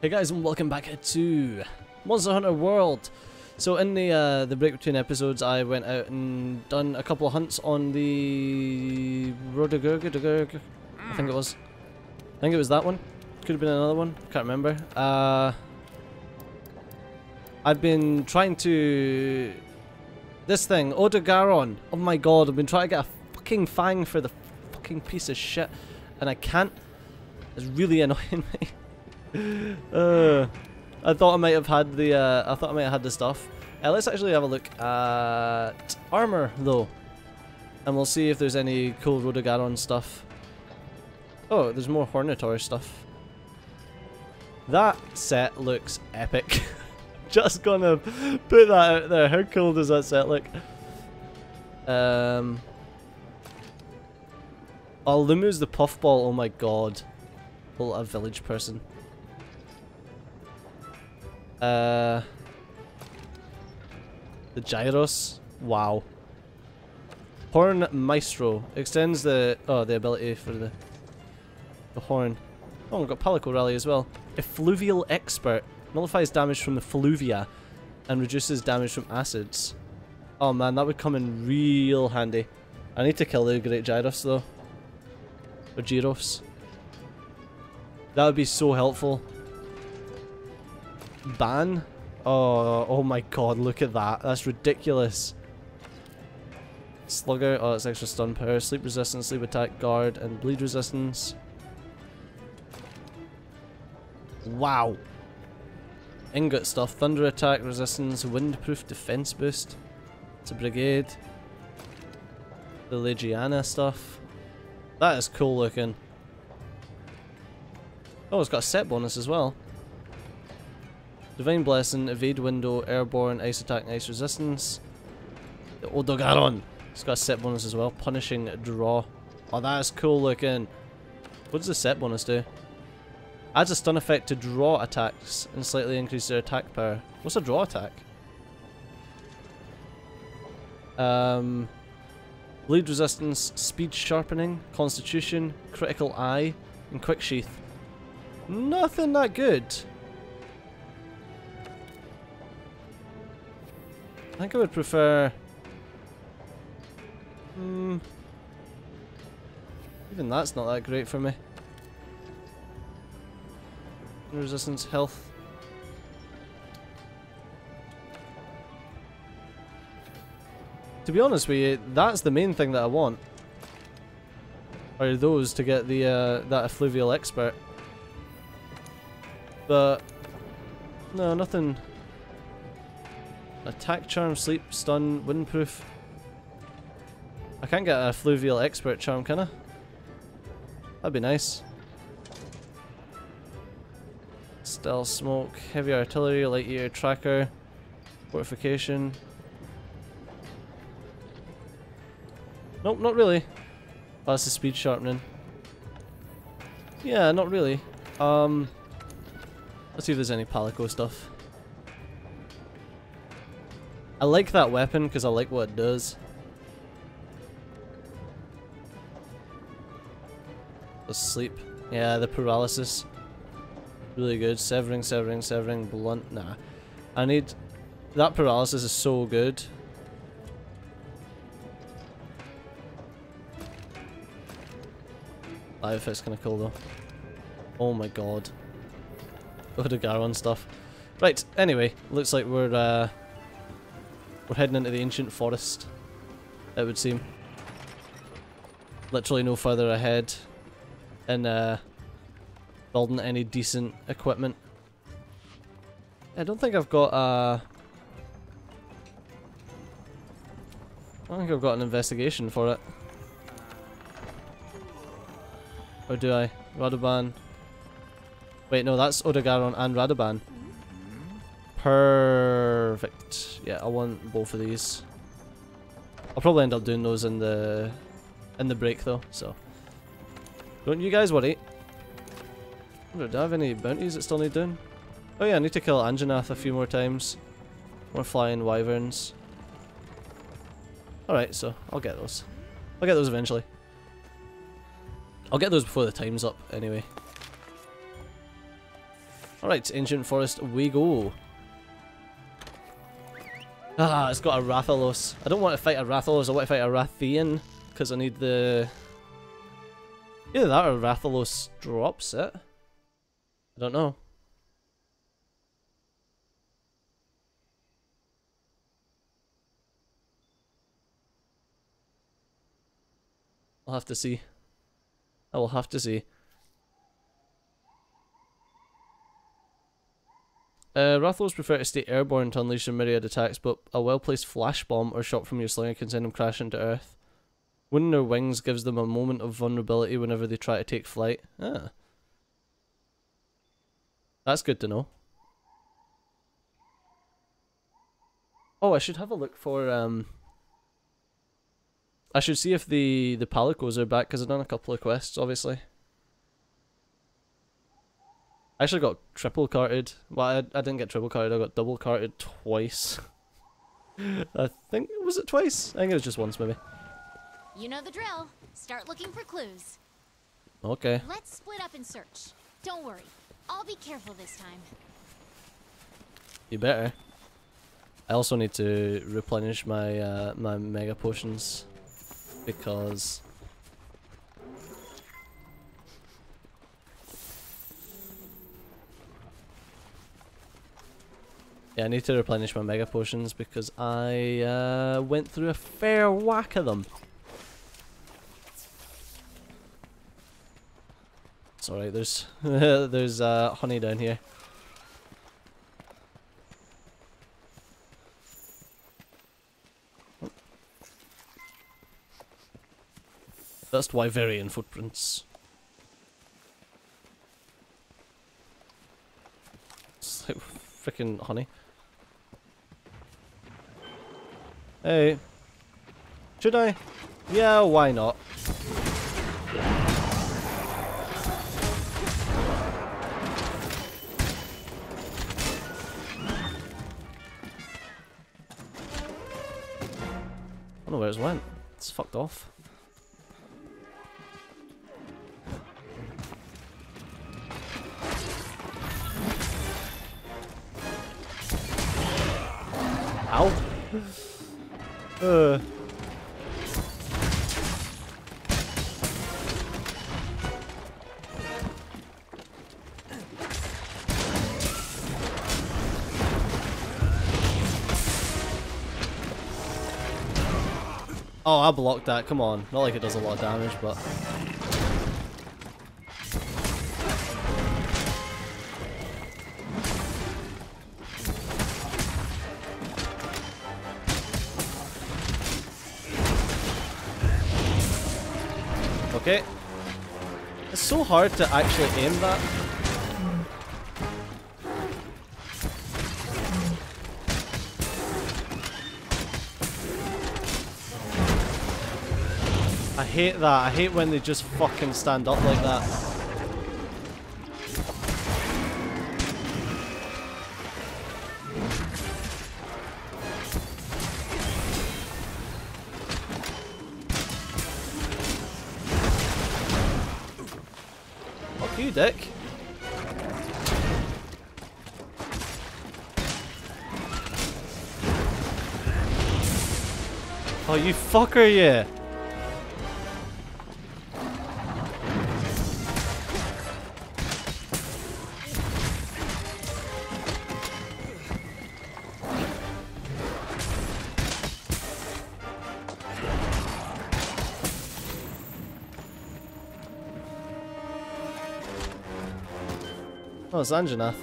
Hey guys and welcome back to Monster Hunter World. So in the uh, the break between episodes I went out and done a couple of hunts on the Rodagurg, I think it was. I think it was that one. Could have been another one, can't remember. Uh, I've been trying to... This thing, Odogaron. Oh my god, I've been trying to get a fucking fang for the fucking piece of shit and I can't. It's really annoying me. Uh, I thought I might have had the uh, I thought I might have had the stuff. Uh, let's actually have a look at armor though, and we'll see if there's any cool Rhodogron stuff. Oh, there's more Hornetaur stuff. That set looks epic. Just gonna put that out there. How cool does that set look? Um. Oh, Lumu's the puffball. Oh my god. Pull a village person. Uh, the Jagras. Wow. Horn Maestro extends the oh the ability for the the horn. Oh, we've got Palico Rally as well. Effluvial Expert nullifies damage from the fluvia and reduces damage from acids. Oh man, that would come in real handy. I need to kill the Great Jagras though. Or Jagras. That would be so helpful. Ban? Oh, oh my god, look at that. That's ridiculous. Slugger, oh that's extra stun power, sleep resistance, sleep attack, guard, and bleed resistance. Wow. Ingot stuff, thunder attack resistance, windproof defense boost. It's a brigade. The Legiana stuff. That is cool looking. Oh, it's got a set bonus as well. Divine Blessing, Evade Window, Airborne, Ice Attack, Ice Resistance. The Odogaron. It's got a set bonus as well. Punishing Draw. Oh, that is cool looking. What does the set bonus do? Adds a stun effect to draw attacks and slightly increase their attack power. What's a draw attack? Um, bleed resistance, speed sharpening, constitution, critical eye, and quick sheath. Nothing that good. Think I would prefer... Hmm... Even that's not that great for me. Resistance, health. To be honest with you, that's the main thing that I want. Are those to get the uh, that effluvial expert. But no, nothing Attack charm, sleep, stun, windproof. I can't get a fluvial expert charm, can I? That'd be nice. Stealth smoke, heavy artillery, light year tracker, fortification. Nope, not really. Oh, that's the speed sharpening. Yeah, not really. Um, let's see if there's any Palico stuff. I like that weapon because I like what it does. The sleep. Yeah, the paralysis. Really good. Severing, severing, severing, blunt. Nah. I need... That paralysis is so good. That outfit's kinda cool though. Oh my god. At the stuff. Right, anyway, looks like we're uh, we're heading into the ancient forest, it would seem. Literally no further ahead in uh, building any decent equipment. I don't think I've got a... I don't think I've got an investigation for it. Or do I? Radobaan. Wait, no, that's Odogaron and Radobaan. Perfect. Yeah, I want both of these. I'll probably end up doing those in the in the break though, so. Don't you guys worry. Do I have any bounties that still need doing? Oh yeah, I need to kill Anjanath a few more times. More flying wyverns. Alright, so I'll get those. I'll get those eventually. I'll get those before the time's up anyway. Alright, Ancient Forest we go. Ah, it's got a Rathalos. I don't want to fight a Rathalos, I want to fight a Rathian, because I need the... Either that or Rathalos drops it. I don't know. I'll have to see. I will have to see. Uh, prefer to stay airborne to unleash a myriad attacks, but a well-placed flash bomb or shot from your slinger can send them crashing to Earth. Winning their wings gives them a moment of vulnerability whenever they try to take flight. Ah. That's good to know. Oh, I should have a look for um I should see if the the palicos are back because I've done a couple of quests, obviously. I actually got triple carted. Well, I, I didn't get triple carted. I got double carted twice. I think was it twice? I think it was just once, maybe. You know the drill. Start looking for clues. Okay. Let's split up and search. Don't worry. I'll be careful this time. You better. I also need to replenish my uh, my mega potions because Yeah, I need to replenish my mega potions because I uh, went through a fair whack of them. It's alright, there's there's uh, honey down here. That's Wyverian footprints. It's like freaking honey. Hey. Should I? Yeah, why not? I don't know where it went. It's fucked off. Oh, I blocked that. Come on. Not like it does a lot of damage, but... Okay. It's so hard to actually aim that. I hate that. I hate when they just fucking stand up like that. Fuck you, dick. Oh, you fucker, yeah. Oh, it's Anjanath.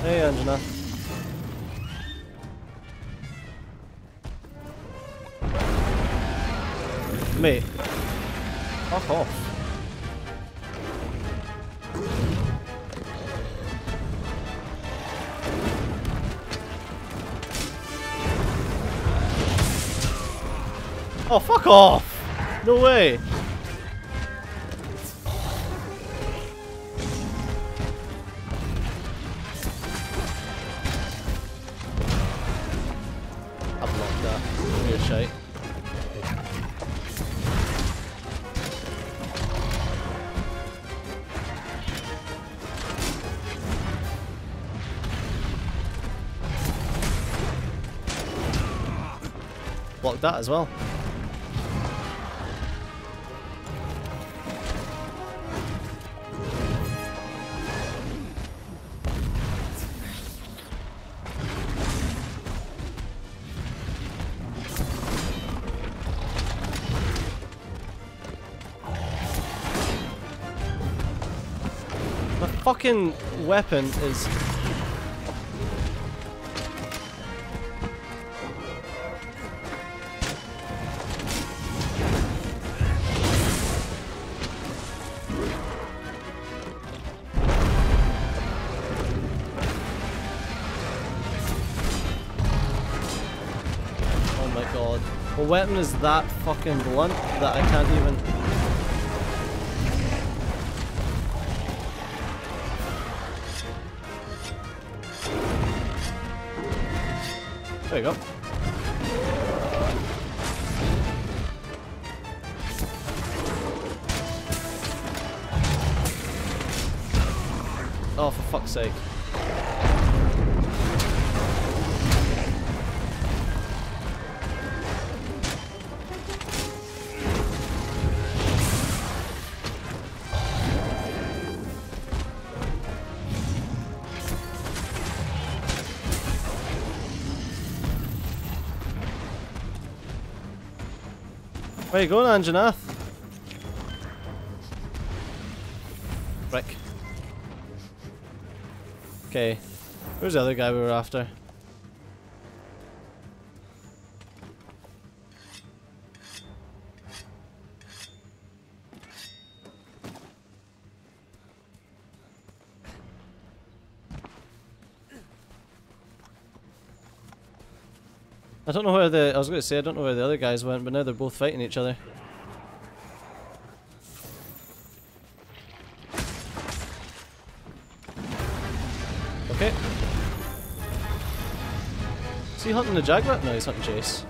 Hey, Anjanath. Mate. Fuck off. Oh, fuck off! No way! That as well. My fucking weapon is weapon is that fucking blunt that I can't even... There you go. Where you going, Anjanath? Rick. Okay. Where's the other guy we were after? I don't know where the I was going to say I don't know where the other guys went, but now they're both fighting each other. Okay. Is he hunting the Jaguar? No, he's hunting Chase.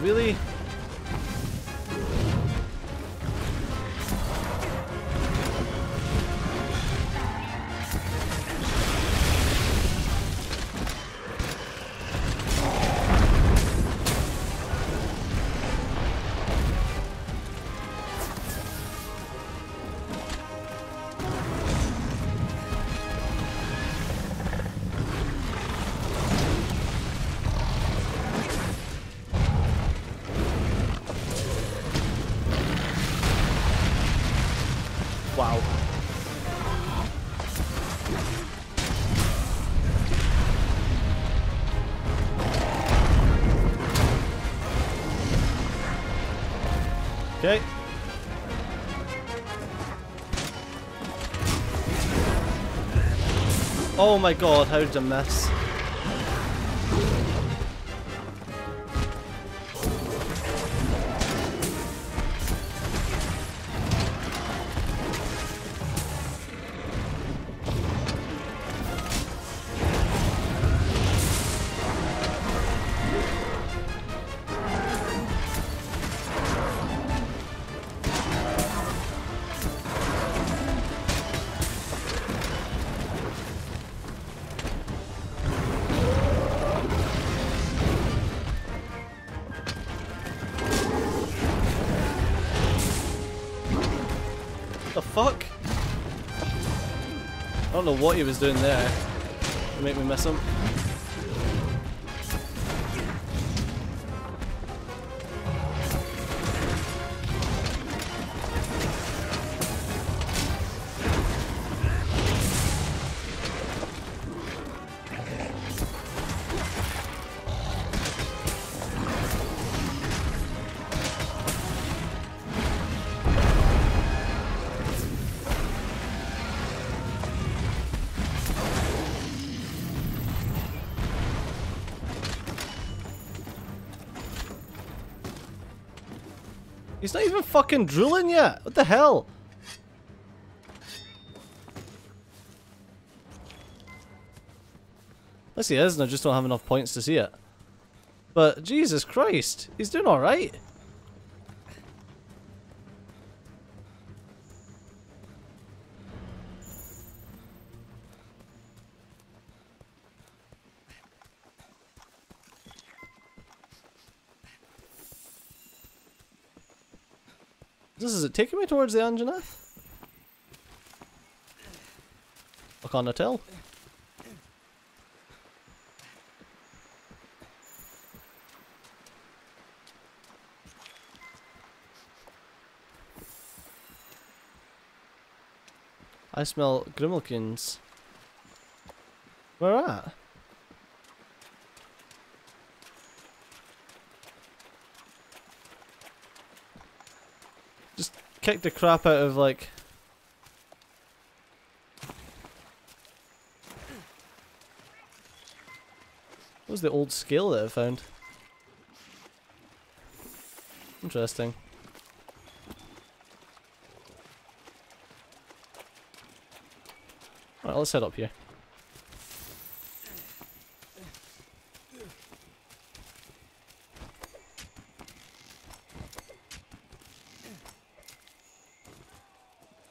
Really? Oh my god, how did I miss? I don't know what he was doing there make me miss him. He's not even fucking drilling yet. What the hell? Unless he is, and I just don't have enough points to see it. But Jesus Christ, he's doing alright. This is it taking me towards the Anjanath? Eh? I can't tell. I smell Grimalkynes. Where at? Just kick the crap out of like What was the old scale that I found? Interesting. Alright, let's head up here.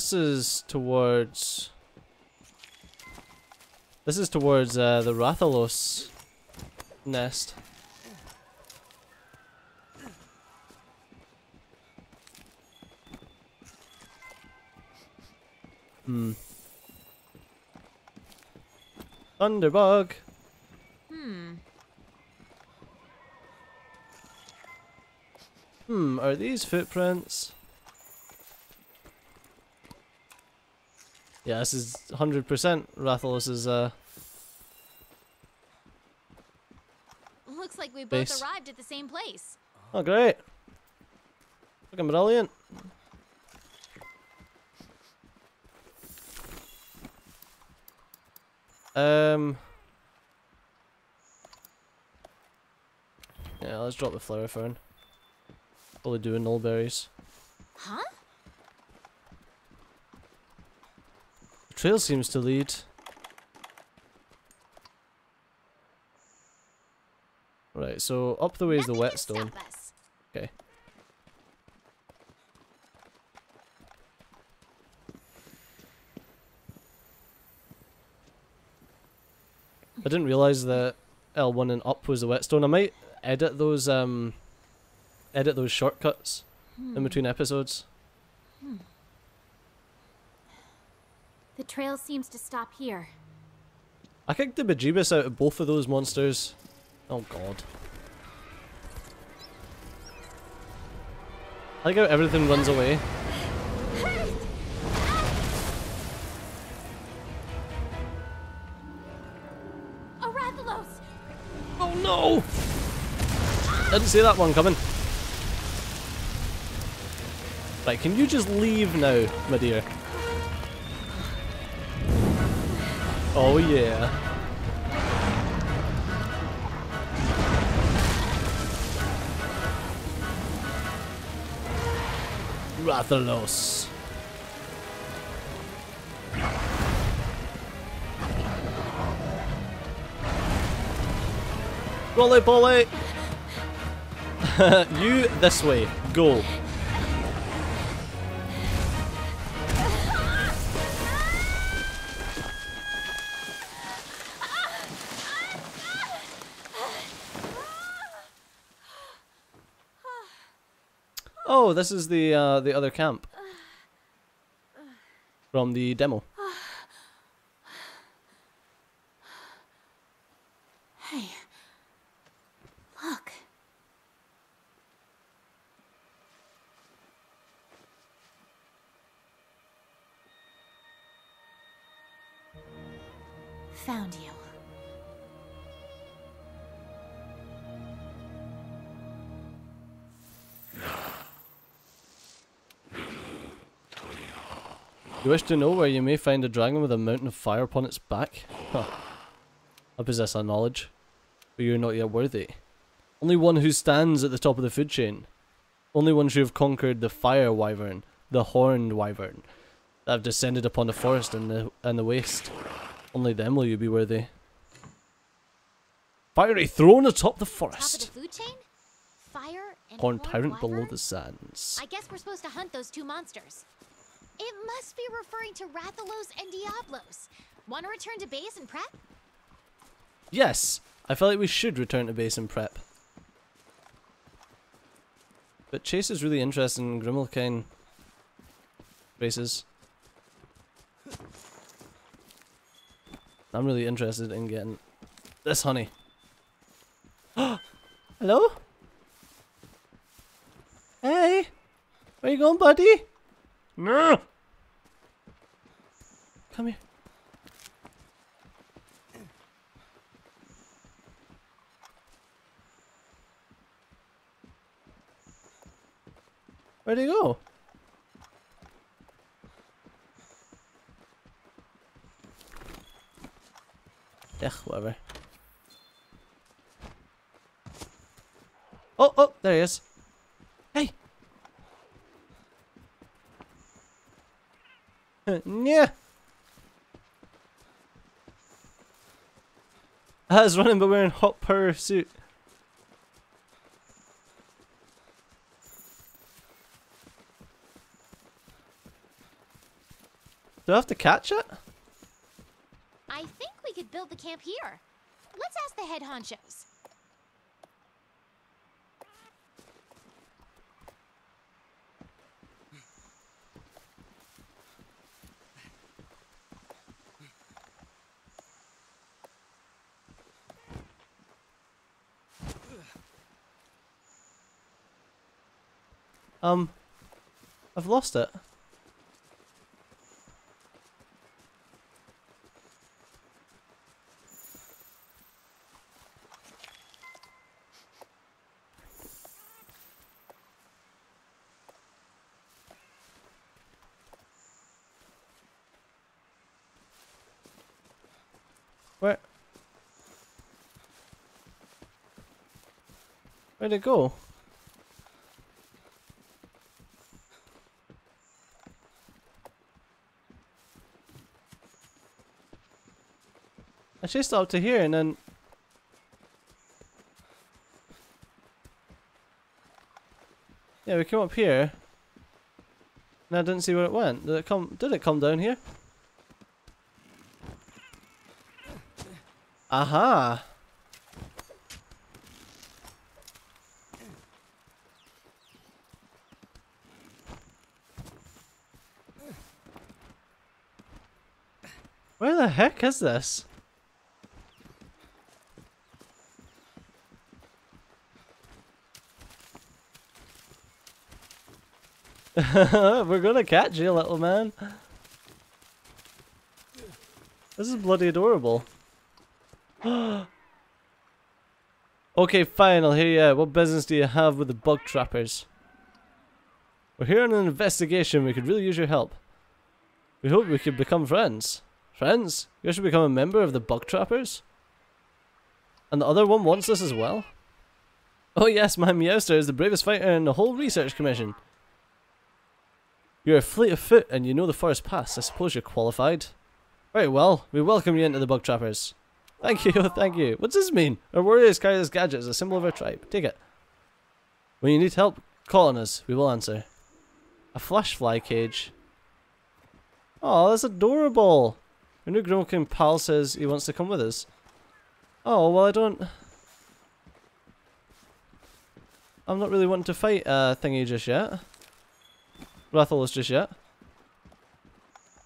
This is towards... This is towards uh, the Rathalos nest. Hmm. Thunderbug. Hmm. Hmm, are these footprints? Yeah, this is 100% Rathalos's uh, Looks like we both Base. arrived at the same place. Oh, great. Looking brilliant. Um. Yeah, let's drop the flower fern. Probably doing nulberries. Huh? The trail seems to lead. Right, so up the way is the whetstone. Okay. I didn't realize that L1 and up was the whetstone. I might edit those um edit those shortcuts in between episodes. The trail seems to stop here. I kicked the bejeebus out of both of those monsters. Oh god. I like how everything runs away. Arathalos! Oh no! Didn't see that one coming. Right, can you just leave now, my dear? Oh yeah. Rathalos. Rolly poly! you this way. Go. Oh, this is the uh, the other camp from the demo. You wish to know where you may find a dragon with a mountain of fire upon its back? Huh. I possess that knowledge, but you are not yet worthy. Only one who stands at the top of the food chain. Only ones who have conquered the fire wyvern, the horned wyvern, that have descended upon the forest and the and the waste. Only them will you be worthy. Fiery throne atop the forest. the food chain? Fire and Horn horned tyrant below the sands. I guess we're supposed to hunt those two monsters. It must be referring to Rathalos and Diablos. Want to return to base and prep? Yes, I feel like we should return to base and prep. But Chase is really interested in Grimalkyne races. I'm really interested in getting this honey. Hello? Hey! Where you going, buddy? No! Come here. Where'd he go? Ugh, whatever. Oh, oh, there he is. Hey! yeah! I was running but wearing hot power suit. Do I have to catch it? I think we could build the camp here. Let's ask the head honchos. Um, I've lost it. Where? Where'd it go? I chased up to here and then... Yeah, we came up here. And I didn't see where it went. Did it come did it come down here? Aha! Where the heck is this? We're gonna catch you, little man. This is bloody adorable. okay, fine, I'll hear you. What business do you have with the bug trappers? We're here on an investigation. We could really use your help. We hope we could become friends. Friends? You should become a member of the bug trappers? And the other one wants this as well? Oh yes, my Meowster is the bravest fighter in the whole research commission. You're a fleet of foot and you know the forest paths. I suppose you're qualified. Very well. We welcome you into the bug trappers. Thank you, thank you. What's this mean? Our warriors carry this gadget as a symbol of our tribe. Take it. When you need help, call on us. We will answer. A flash fly cage. Oh, that's adorable. Our new Grimkin pal says he wants to come with us. Oh, well I don't... I'm not really wanting to fight uh, thingy just yet. Rathalos just yet.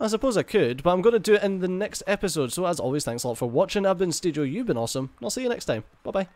I suppose I could, but I'm going to do it in the next episode. So as always, thanks a lot for watching. I've been Steejo, you've been awesome. And I'll see you next time. Bye bye.